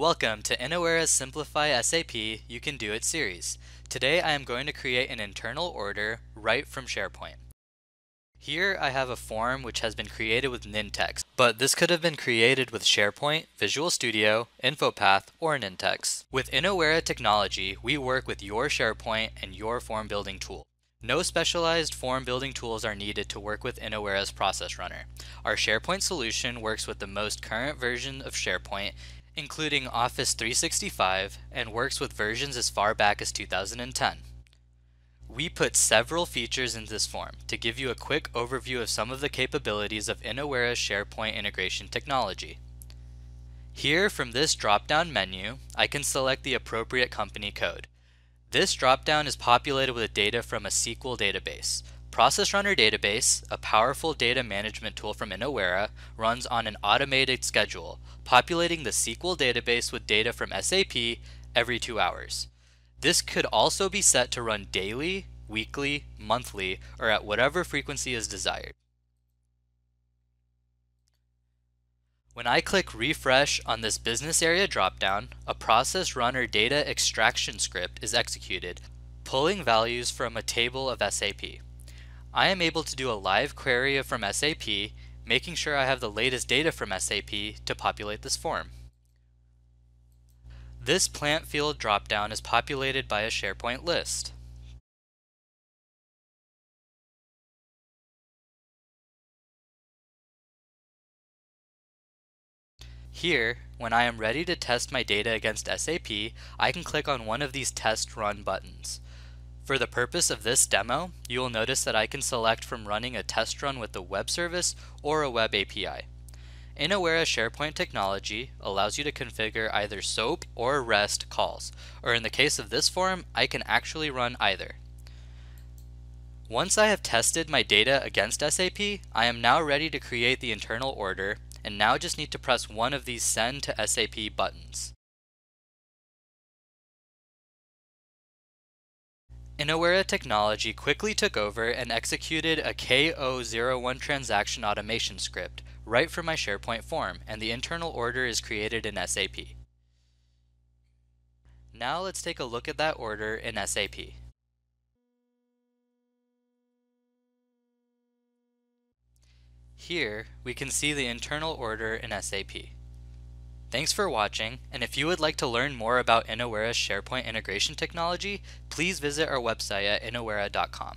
Welcome to Innowera's Simplify SAP You Can Do It series. Today I am going to create an internal order right from SharePoint. Here I have a form which has been created with Nintex, but this could have been created with SharePoint, Visual Studio, InfoPath, or Nintex. With Innowera technology, we work with your SharePoint and your form building tool. No specialized form building tools are needed to work with Innowera's Process Runner. Our SharePoint solution works with the most current version of SharePoint including Office 365, and works with versions as far back as 2010. We put several features in this form to give you a quick overview of some of the capabilities of Innowera's SharePoint integration technology. Here from this drop-down menu, I can select the appropriate company code. This drop-down is populated with data from a SQL database. Process Runner Database, a powerful data management tool from Innowera, runs on an automated schedule, populating the SQL database with data from SAP every two hours. This could also be set to run daily, weekly, monthly, or at whatever frequency is desired. When I click refresh on this business area dropdown, a process runner data extraction script is executed, pulling values from a table of SAP. I am able to do a live query from SAP, making sure I have the latest data from SAP to populate this form. This plant field dropdown is populated by a SharePoint list. Here, when I am ready to test my data against SAP, I can click on one of these test run buttons. For the purpose of this demo, you will notice that I can select from running a test run with a web service or a web API. Innowera SharePoint technology allows you to configure either SOAP or REST calls, or in the case of this form, I can actually run either. Once I have tested my data against SAP, I am now ready to create the internal order, and now just need to press one of these Send to SAP buttons. Innowera Technology quickly took over and executed a KO01 transaction automation script right from my SharePoint form, and the internal order is created in SAP. Now let's take a look at that order in SAP. Here, we can see the internal order in SAP. Thanks for watching, and if you would like to learn more about Innowera's SharePoint integration technology, please visit our website at innowera.com.